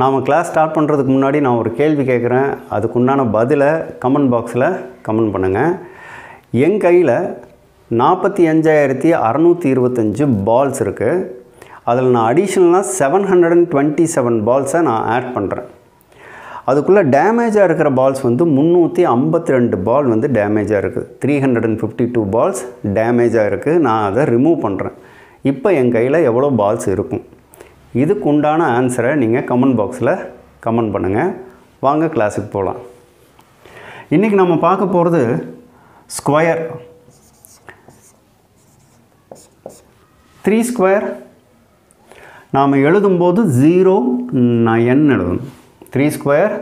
நாம் class start பண்ணுறதுக்கு முன்னாடி நான் ஒரு கேள்வி கேட்குறேன். அதுக்குண்டான பதிலை கமெண்ட் பாக்ஸில் கமெண்ட் பண்ணுங்கள் என் கையில் நாற்பத்தி அஞ்சாயிரத்தி அறநூற்றி இருபத்தஞ்சு பால்ஸ் இருக்குது அதில் நான் அடிஷ்னலாக seven hundred and twenty seven பால்ஸை நான் ஆட் பண்ணுறேன் அதுக்குள்ளே டேமேஜாக இருக்கிற பால்ஸ் வந்து முந்நூற்றி ஐம்பத்தி ரெண்டு பால் வந்து டேமேஜாக இருக்குது three hundred and fifty two balls டேமேஜாக இருக்குது நான் அதை ரிமூவ் பண்ணுறேன் இப்போ என் கையில் எவ்வளோ பால்ஸ் இருக்கும்? இதுக்கு உண்டான ஆன்சரை நீங்கள் கமெண்ட் பாக்ஸில் கமெண்ட் பண்ணுங்கள் வாங்க கிளாஸுக்கு போகலாம் இன்றைக்கி நம்ம பார்க்க போகிறது ஸ்கொயர் த்ரீ ஸ்கொயர் நாம் எழுதும்போது ஜீரோ நயன் எழுதணும். த்ரீ ஸ்கொயர்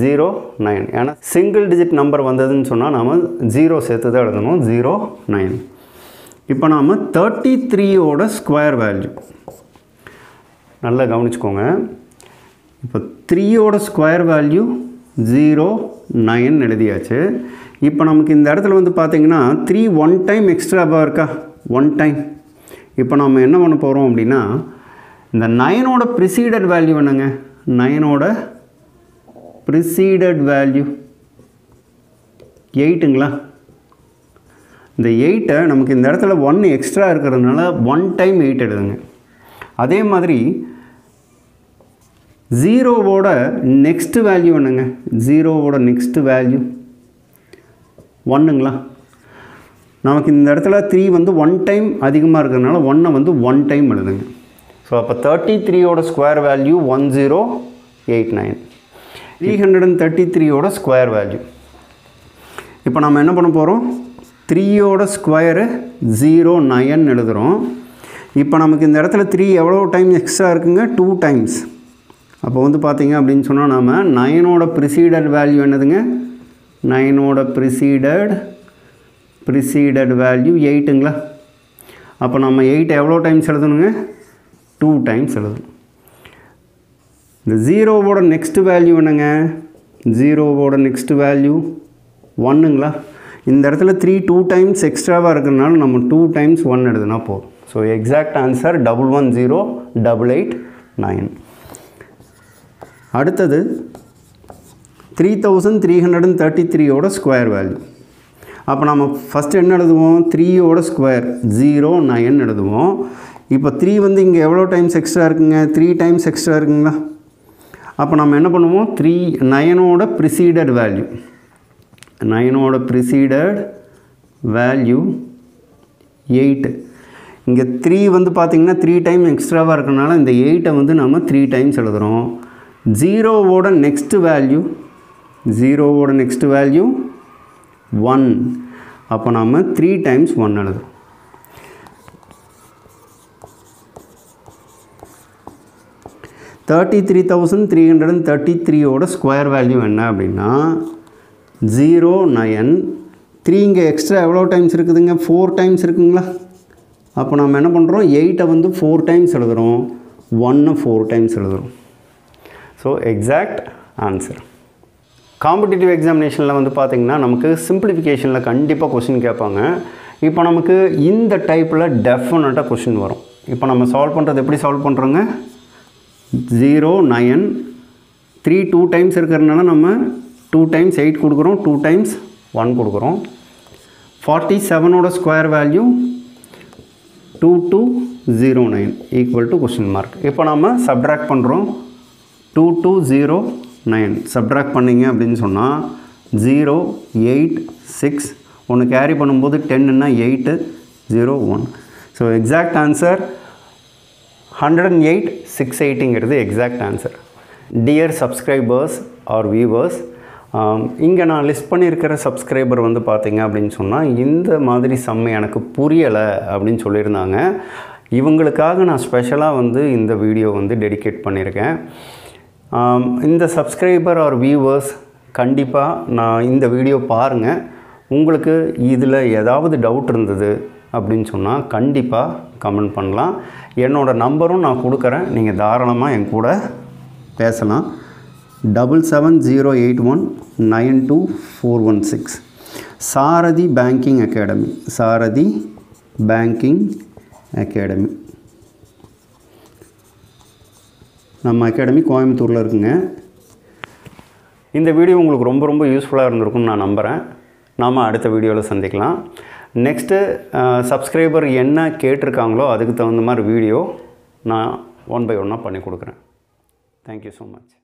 ஜீரோ நைன் ஏன்னா சிங்கிள் டிஜிட் நம்பர் வந்ததுன்னு சொன்னால் நாம் ஜீரோ சேர்த்து தான் எழுதணும். ஜீரோ நைன் இப்போ நாம் தேர்ட்டி த்ரீயோட ஸ்கொயர் வேல்யூ நல்லா கவனிச்சுக்கோங்க. இப்போ த்ரீயோட ஸ்கொயர் வேல்யூ ஜீரோ நைன் எழுதியாச்சு. இப்போ நமக்கு இந்த இடத்துல வந்து பார்த்திங்கன்னா த்ரீ ஒன் டைம் எக்ஸ்ட்ராவாக இருக்கா? ஒன் டைம் இப்போ நம்ம என்ன பண்ண போகிறோம் அப்படின்னா இந்த நைனோட ப்ரிசீடட் வேல்யூ என்னங்க? நைனோட ப்ரிசீடட் வேல்யூ எயிட்டுங்களா இந்த எயிட்டை நமக்கு இந்த இடத்துல ஒன் எக்ஸ்ட்ரா இருக்கிறதுனால ஒன் டைம் எயிட் எழுதுங்க. அதே மாதிரி ஜீரோவோட நெக்ஸ்ட்டு வேல்யூ என்னங்க? ஜீரோவோட நெக்ஸ்ட்டு வேல்யூ ஒன்றுங்களா நமக்கு இந்த இடத்துல த்ரீ வந்து ஒன் டைம் அதிகமாக இருக்கிறதுனால ஒன்னை வந்து ஒன் டைம் எழுதுங்க. ஸோ அப்போ தேர்ட்டி த்ரீயோட square value one zero eight nine three hundred and thirty த்ரீயோட ஸ்கொயர் வேல்யூ இப்போ நம்ம என்ன பண்ண போகிறோம் த்ரீயோட ஸ்கொயரு ஜீரோ நயன் எழுதுகிறோம் இப்போ நமக்கு இந்த இடத்துல த்ரீ எவ்வளோ டைம் எக்ஸ்ட்ரா இருக்குங்க? டூ டைம்ஸ் அப்போ வந்து பார்த்தீங்க அப்படின்னு சொன்னால் நாம் நைனோட ப்ரிசீடட் வேல்யூ என்னதுங்க? நைனோட ப்ரிசீடட் ப்ரிசீடட் வேல்யூ எயிட்டுங்களா அப்போ நம்ம எயிட் எவ்வளோ டைம்ஸ் எழுதணுங்க? டூ டைம்ஸ் எழுதணும். இந்த ஜீரோவோட நெக்ஸ்ட்டு வேல்யூ என்னங்க? ஜீரோவோட நெக்ஸ்ட்டு வேல்யூ ஒன்னுங்களா? இந்த இடத்துல த்ரீ டூ டைம்ஸ் எக்ஸ்ட்ராவாக இருக்கிறனால நம்ம டூ டைம்ஸ் ஒன் எழுதுனா போதும். So exact answer double one zero double eight nine அடுத்தது three thousand three hundred and thirty த்ரீயோட ஸ்கொயர் வேல்யூ அப்போ நம்ம ஃபஸ்ட்டு என்ன எழுதுவோம்? த்ரீயோட ஸ்கொயர் ஜீரோ நைன் எழுதுவோம். இப்போ த்ரீ வந்து இங்கே எவ்வளோ டைம்ஸ் எக்ஸ்ட்ரா இருக்குங்க? த்ரீ டைம்ஸ் எக்ஸ்ட்ரா இருக்குங்களா? அப்போ நம்ம என்ன பண்ணுவோம்? த்ரீ நயனோட ப்ரிசீடட் வேல்யூ நயனோட ப்ரிசீடட் வேல்யூ எயிட்டு இங்கே த்ரீ வந்து பார்த்திங்கன்னா த்ரீ டைம் எக்ஸ்ட்ராவாக இருக்கனால இந்த எயிட்டை வந்து நம்ம த்ரீ டைம்ஸ் எழுதுகிறோம் ஜீரோவோட நெக்ஸ்ட்டு வேல்யூ ஜீரோவோட நெக்ஸ்ட் வேல்யூ ஒன் அப்போ நாம் த்ரீ டைம்ஸ் ஒன் எழுதும் thirty three thousand three hundred and thirty த்ரீயோட ஸ்கொயர் வேல்யூ என்ன அப்படின்னா ஜீரோ நயன் த்ரீ இங்கே எக்ஸ்ட்ரா எவ்வளோ டைம்ஸ் இருக்குதுங்க? ஃபோர் டைம்ஸ் இருக்குங்களா? அப்போ நம்ம என்ன பண்ணுறோம் எயிட்டை வந்து ஃபோர் டைம்ஸ் எழுதுகிறோம் ஒன்று ஃபோர் டைம்ஸ் எழுதுகிறோம் ஸோ எக்ஸாக்ட் ஆன்சர் காம்படிட்டிவ் எக்ஸாமினேஷனில் வந்து பார்த்திங்கன்னா நமக்கு சிம்பிளிஃபிகேஷனில் கண்டிப்பாக கொஷின் கேட்பாங்க. இப்போ நமக்கு இந்த டைப்பில் டெஃபினட்டாக கொஷின் வரும். இப்போ நம்ம சால்வ் பண்ணுறது எப்படி சால்வ் பண்ணுறோங்க zero nine three two times இருக்கிறதுனால நம்ம டூ டைம்ஸ் எயிட் கொடுக்குறோம் டூ டைம்ஸ் ஒன் கொடுக்குறோம். Forty செவனோட square value two two zero nine equal to question mark இப்போ நம்ம சப்ட்ராக்ட் பண்ணுறோம் two two zero nine subtract பண்ணிங்க அப்படின்னு சொன்னால் ஜீரோ எயிட் சிக்ஸ் ஒன்று கேரி பண்ணும்போது டென்னுன்னா eight zero one so exact answer hundred and eight six எயிட்டிங்கிறது exact answer dear subscribers or viewers இங்கே நான் லிஸ்ட் பண்ணியிருக்கிற சப்ஸ்கிரைபர் வந்து பார்த்தீங்க அப்படின்னு சொன்னால் இந்த மாதிரி செம்ம எனக்கு புரியலை அப்படின்னு சொல்லியிருந்தாங்க. இவங்களுக்காக நான் ஸ்பெஷலாக வந்து இந்த வீடியோ வந்து டெடிகேட் பண்ணியிருக்கேன். இந்த சப்ஸ்கிரைபர் ஆர் வியூவர்ஸ் கண்டிப்பாக நான் இந்த வீடியோ பாருங்கள் உங்களுக்கு இதில் ஏதாவது டவுட் இருந்தது அப்படின்னு சொன்னால் கண்டிப்பாக கமெண்ட் பண்ணலாம். என்னோடய நம்பரும் நான் கொடுக்குறேன். நீங்கள் தாராளமாக என் கூட பேசலாம். Double seven zero eight one nine two four one six Sarathi banking academy Sarathi banking academy நம்ம அகாடமி கோயம்புத்தூரில் இருக்குங்க. இந்த வீடியோ உங்களுக்கு ரொம்ப ரொம்ப யூஸ்ஃபுல்லாக இருந்திருக்கும்னு நான் நம்புகிறேன் நாம் அடுத்த வீடியோவில் சந்திக்கலாம். நெக்ஸ்ட்டு சப்ஸ்கிரைபர் என்ன கேட்டிருக்காங்களோ அதுக்கு தகுந்த மாதிரி வீடியோ நான் ஒன் பை ஒன்னாக பண்ணி கொடுக்குறேன். Thank you so much